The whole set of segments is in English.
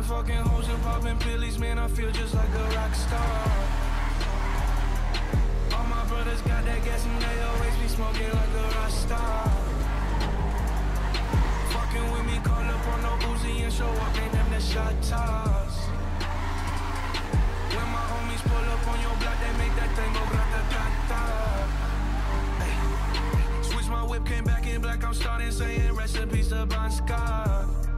been fucking hoes and popping pillies, man, I feel just like a rock star. All my brothers got that gas and they always be smoking like a rock star. Fucking with me, call up on no Uzi and show up, ain't them the shot toss. When my homies pull up on your block, they make that thing go grata-ta-ta. Switch my whip, came back in black, I'm starting saying recipes to Bon Scott.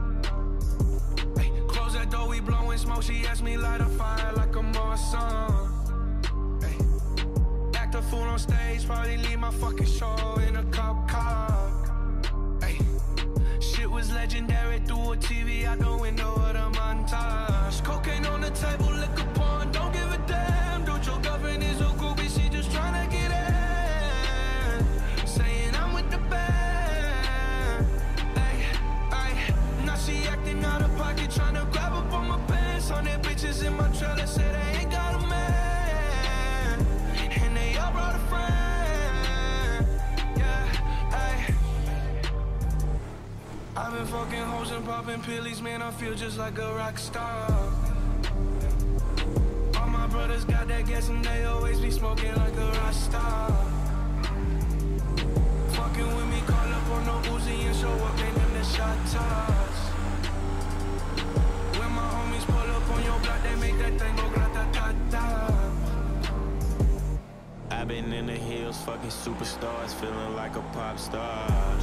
Blowing smoke. She asked me light a fire like I'm on some. Act a fool on stage, probably leave my fucking show in a cop car. Ay, Shit was legendary through a TV out the window fucking hoes and popping pillies, man. I feel just like a rock star. All my brothers got that gas and they always be smoking like a rock star. Fucking with me, call up on no Uzi and show up, them the shot toss. When my homies pull up on your block, they make that thing go. I've been in the hills, fucking superstars, feeling like a pop star.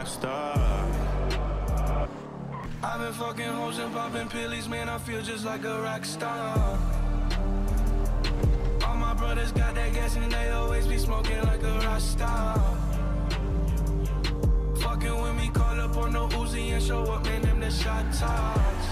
rock star. I've been fucking hoes and popping pillies, man. I feel just like a rock star. All my brothers got that gas and they always be smoking like a rock star. Fucking with me, call up on no Uzi and show up, man. Them the shot toss.